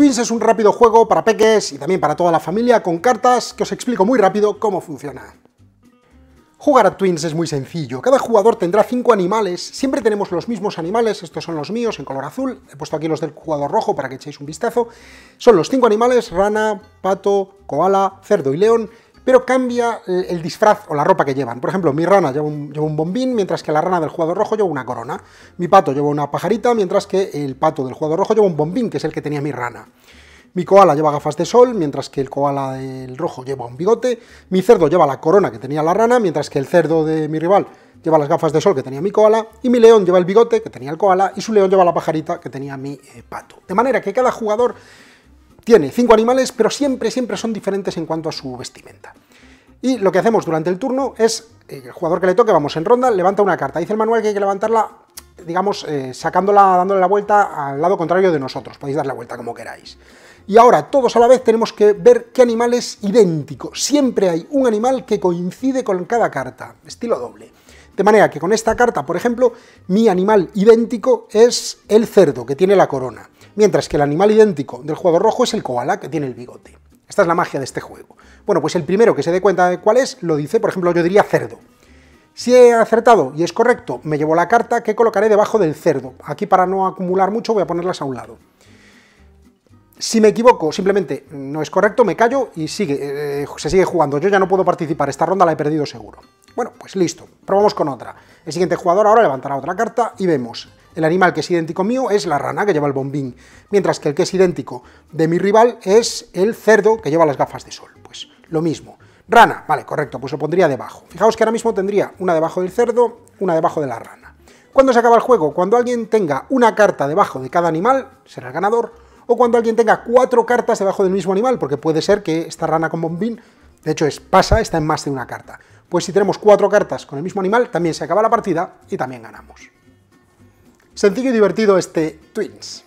Twins es un rápido juego para peques y también para toda la familia con cartas que os explico muy rápido cómo funciona. Jugar a Twins es muy sencillo, cada jugador tendrá cinco animales, siempre tenemos los mismos animales, estos son los míos en color azul, he puesto aquí los del jugador rojo para que echéis un vistazo, son los cinco animales, rana, pato, koala, cerdo y león, pero cambia el disfraz o la ropa que llevan. Por ejemplo, mi rana lleva un, bombín, mientras que la rana del jugador rojo lleva una corona. Mi pato lleva una pajarita, mientras que el pato del jugador rojo lleva un bombín, que es el que tenía mi rana. Mi koala lleva gafas de sol, mientras que el koala del rojo lleva un bigote. Mi cerdo lleva la corona que tenía la rana, mientras que el cerdo de mi rival lleva las gafas de sol que tenía mi koala. Y mi león lleva el bigote que tenía el koala, y su león lleva la pajarita que tenía mi eh, pato. De manera que cada jugador tiene cinco animales, pero siempre, siempre son diferentes en cuanto a su vestimenta. Y lo que hacemos durante el turno es, eh, el jugador que le toque, vamos en ronda, levanta una carta. Dice el manual que hay que levantarla, digamos, eh, sacándola, dándole la vuelta al lado contrario de nosotros. Podéis dar la vuelta como queráis. Y ahora, todos a la vez, tenemos que ver qué animal es idéntico. Siempre hay un animal que coincide con cada carta, estilo doble. De manera que con esta carta, por ejemplo, mi animal idéntico es el cerdo, que tiene la corona mientras que el animal idéntico del jugador rojo es el koala, que tiene el bigote. Esta es la magia de este juego. Bueno, pues el primero que se dé cuenta de cuál es, lo dice, por ejemplo, yo diría cerdo. Si he acertado y es correcto, me llevo la carta que colocaré debajo del cerdo. Aquí para no acumular mucho voy a ponerlas a un lado. Si me equivoco, simplemente no es correcto, me callo y sigue, eh, se sigue jugando. Yo ya no puedo participar, esta ronda la he perdido seguro. Bueno, pues listo, probamos con otra. El siguiente jugador ahora levantará otra carta y vemos el animal que es idéntico mío es la rana, que lleva el bombín, mientras que el que es idéntico de mi rival es el cerdo, que lleva las gafas de sol. Pues lo mismo. Rana, vale, correcto, pues lo pondría debajo. Fijaos que ahora mismo tendría una debajo del cerdo, una debajo de la rana. ¿Cuándo se acaba el juego? Cuando alguien tenga una carta debajo de cada animal, será el ganador, o cuando alguien tenga cuatro cartas debajo del mismo animal, porque puede ser que esta rana con bombín, de hecho es pasa, está en más de una carta. Pues si tenemos cuatro cartas con el mismo animal, también se acaba la partida y también ganamos. Sencillo y divertido este Twins.